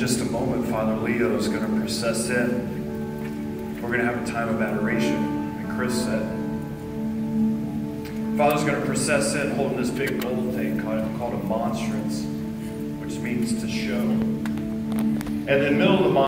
just a moment, Father Leo is going to process in. We're going to have a time of adoration, like Chris said. Father's going to process in holding this big gold thing called, called a monstrance, which means to show. And in the middle of the